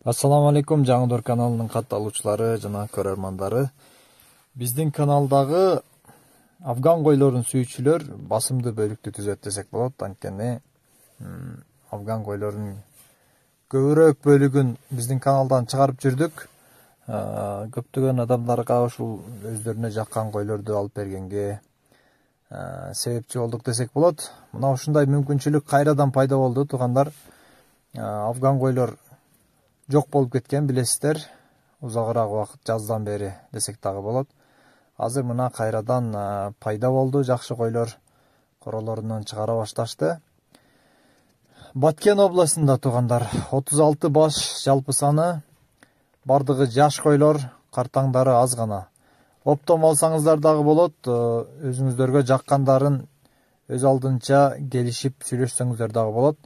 ассаламу алейкум жаңы каналынын катталуучулары жана көрөрмандары биздин каналдагы афган койлорун сүйүүчүлөр басымдуу бөлүктү түзөт десек болот анткени афган койлорунун көбүрөөк бөлүгүн биздин каналдан чыгарып жүрдүк көптөгөн адамдарга ушул өздөрүнө жаккан койлорду алып бергенге себепчи болдук десек болот мына ушундай мүмкүнчүлүк кайрадан пайда болду туугандар афган койлор жок болуп кеткен билесиздер узагыраак убакыт жаздан бери десек дагы болот азыр мына кайрадан пайда болду жакшы койлор королорунан чыгара башташты баткен областында туугандар отуз алты баш жалпы саны баардыгы жаш койлор картаңдары аз гана оптом алсаңыздар дагы болот өзүңүздөргө жаккандарын өз алдынча келишип сүйлөшсөңүздөр дагы болот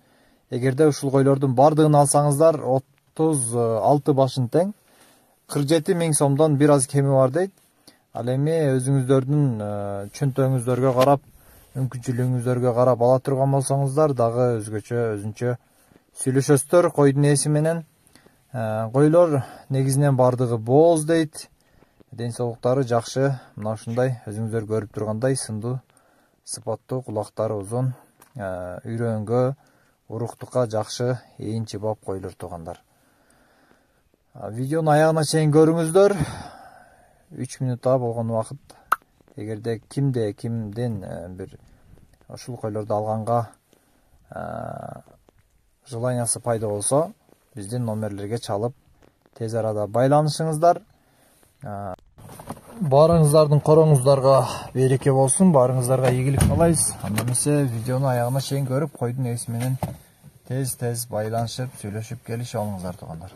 эгерде ушул койлордун баардыгын алсаңыздар отуз алты башын тең кырк жети миң сомдон бир аз кеми бар дейт ал эми өзүңүздөрдүн чөнтөгүңүздөргө карап мүмкүнчүлүгүңүздөргө карап ала турган болсоңуздар дагы өзгөчө өзүнчө сүйлөшөсүздөр койдун ээси менен койлор негизинен баардыгы бооз дейт ден соолуктары жакшы мына ушундай өзүңүздөр көрүп тургандай сындуу сыпаттуу кулактары узун үйрөнгө уруктукка жакшы ээни койлор туугандар видеонун аягына чейин көрүңүздөр үч минутта болгон убакыт эгерде кимде кимден бир ушул койлорду алганга желаниясы пайда болсо биздин номерлерге чалып тез арада байланышыңыздар. Баарыңыздардын короңуздарга береке болсун баарыңыздарга ийгилик каалайбыз анда эмесе видеону аягына чейин көрүп койдун менен тез тез байланышып сүйлөшүп келишип алыңыздар туугандар